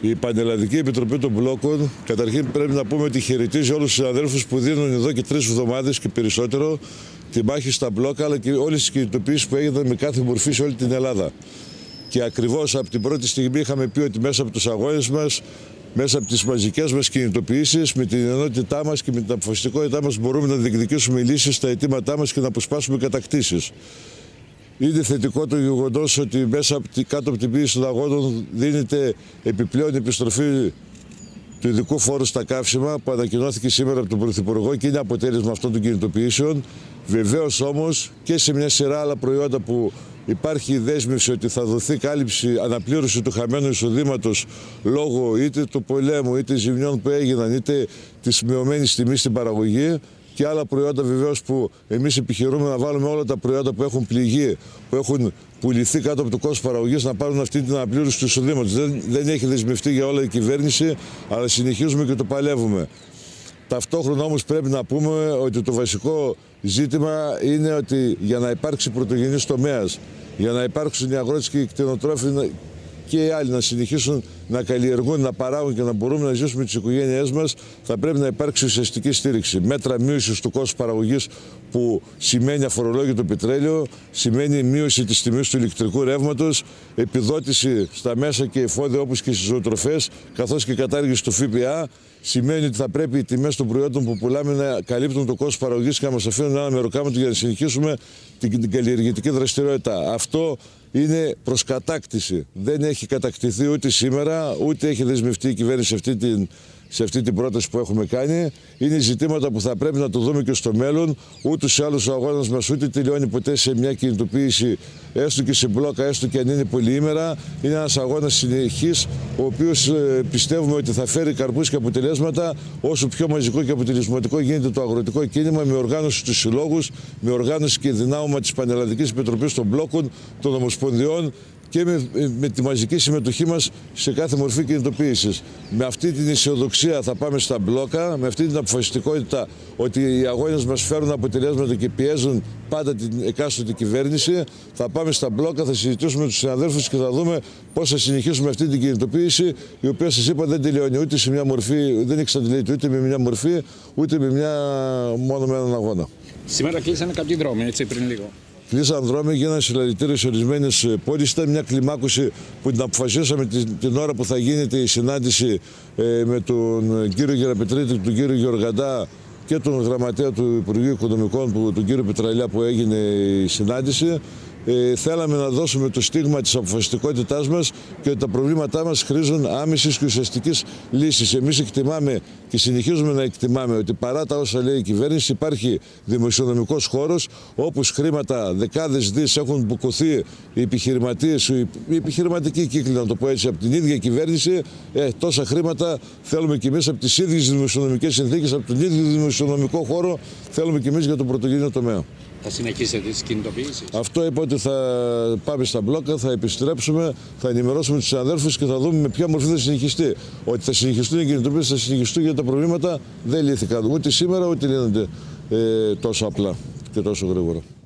Η Πανελλαδική Επιτροπή των Μπλόκων, καταρχήν πρέπει να πούμε ότι χαιρετίζει όλους τους συναδέλφους που δίνουν εδώ και τρεις εβδομάδες και περισσότερο τη μάχη στα μπλόκα, αλλά και όλες τις κινητοποιήσεις που έγιναν με κάθε μορφή σε όλη την Ελλάδα. Και ακριβώς από την πρώτη στιγμή είχαμε πει ότι μέσα από τους αγώνες μας, μέσα από τις μαζικές μας κινητοποιήσεις, με την ενότητά μας και με την αποφασιστικότητά μας, μπορούμε να διεκδικήσουμε λύσεις στα αιτήματά μας και να αποσπάσουμε κατακτήσεις. Είναι θετικό το γεγονός ότι μέσα από την, κάτω από την πίεση των αγώνων δίνεται επιπλέον επιστροφή του ειδικού φόρου στα καύσιμα που ανακοινώθηκε σήμερα από τον Πρωθυπουργό και είναι αποτέλεσμα αυτών των κινητοποιήσεων. Βεβαίως όμως και σε μια σειρά άλλα προϊόντα που υπάρχει δέσμευση ότι θα δοθεί κάλυψη, αναπλήρωση του χαμένου εισοδήματος λόγω είτε του πολέμου, είτε ζημιών που έγιναν, είτε της μειωμένης τιμής στην παραγωγή και άλλα προϊόντα βεβαίως που εμείς επιχειρούμε να βάλουμε όλα τα προϊόντα που έχουν πληγεί, που έχουν πουληθεί κάτω από το κόστος παραγωγής να πάρουν αυτή την αναπλήρωση του εισοδήματος. Δεν, δεν έχει δεσμευτεί για όλα η κυβέρνηση, αλλά συνεχίζουμε και το παλεύουμε. Ταυτόχρονα όμως πρέπει να πούμε ότι το βασικό ζήτημα είναι ότι για να υπάρξει πρωτογενής τομέας, για να υπάρξουν οι αγρότες και οι κτηνοτρόφοι και οι άλλοι να συνεχίσουν να καλλιεργούν, να παράγουν και να μπορούμε να ζήσουμε τις οικογένειές μας, θα πρέπει να υπάρξει ουσιαστική στήριξη. Μέτρα μείωσης του κόστους παραγωγής που σημαίνει αφορολόγητο πετρέλαιο, σημαίνει μείωση της τιμής του ηλεκτρικού ρεύματος, επιδότηση στα μέσα και εφόδια όπως και στις ζωοτροφές, καθώς και κατάργηση του ΦΠΑ. Σημαίνει ότι θα πρέπει οι τιμές των προϊόντων που πουλάμε να καλύπτουν το κόστος παραγωγής και να μας αφήνουν ένα μεροκάματο για να συνεχίσουμε την καλλιεργητική δραστηριότητα. Αυτό είναι προ κατάκτηση. Δεν έχει κατακτηθεί ούτε σήμερα, ούτε έχει δεσμευτεί η κυβέρνηση αυτή την σε αυτή την πρόταση που έχουμε κάνει. Είναι ζητήματα που θα πρέπει να το δούμε και στο μέλλον. Ούτως ή άλλως ο αγώνας μας ούτε τελειώνει ποτέ σε μια κινητοποίηση, έστω και σε μπλόκα, έστω και αν είναι πολυήμερα. Είναι ένας αγώνας συνεχής, ο οποίος ε, πιστεύουμε ότι θα φέρει καρπούς και αποτελέσματα όσο πιο μαζικό και αποτελεσματικό γίνεται το αγροτικό κίνημα με οργάνωση τους συλλόγους, με οργάνωση και δυνάμωμα της Πανελλαδικής Επιτροπής των Μπλόκων, των Ομοσπονδιών και με, με τη μαζική συμμετοχή μας σε κάθε μορφή κινητοποίησης. Με αυτή την αισιοδοξία θα πάμε στα μπλόκα, με αυτή την αποφασιστικότητα ότι οι αγώνες μας φέρουν αποτελέσματα και πιέζουν πάντα την εκάστοτε κυβέρνηση. Θα πάμε στα μπλόκα, θα συζητήσουμε με τους συναδέλφους και θα δούμε πώς θα συνεχίσουμε αυτή την κινητοποίηση, η οποία σας είπα δεν τελειώνει ούτε σε μια μορφή, δεν εξαντλείται ούτε με μια μορφή, ούτε με μια, μόνο με έναν αγώνα. Σήμερα κλείσανε κάποιοι δρόμοι, έτσι πριν λίγο. Κλείσαν δρόμοι, γίνανε συλλαλητήρε σε ορισμένες πόλεις. Ήταν μια κλιμάκωση που την αποφασίσαμε την, την ώρα που θα γίνεται η συνάντηση ε, με τον κύριο Γεραπετρίτη, τον κύριο Γεωργαντά και τον γραμματέα του Υπουργείου Οικονομικών, που, τον κύριο Πετραλιά, που έγινε η συνάντηση ε, θέλαμε να δώσουμε το στίγμα της αποφασιστικότητάς μας και ότι τα προβλήματά μας χρήζουν άμεσης και ουσιαστικής λύσης. Εμείς εκτιμάμε και συνεχίζουμε να εκτιμάμε ότι παρά τα όσα λέει η κυβέρνηση υπάρχει δημοσιονομικός χώρος όπου χρήματα δεκάδες δις έχουν μπουκωθεί οι επιχειρηματίες, οι επιχειρηματικοί κύκλοι να το πω έτσι από την ίδια κυβέρνηση ε, τόσα χρήματα θέλουμε και εμείς από τις ίδιες δημοσιονομικές συνθήκες, από τον ίδιο δημοσιονομικό χώρο θέλουμε και εμείς για τον πρωτογενείο τομέα. Θα συνεχίσετε τις κινητοποιήσεις. Αυτό είπα ότι θα πάμε στα μπλόκα, θα επιστρέψουμε, θα ενημερώσουμε τους συναδέλφους και θα δούμε με ποια μορφή θα συνεχιστεί. Ότι θα συνεχιστούν οι κινητοποιήσεις, θα συνεχιστούν γιατί τα προβλήματα δεν λύθηκαν ούτε σήμερα ούτε λύνονται ε, τόσο απλά και τόσο γρήγορα.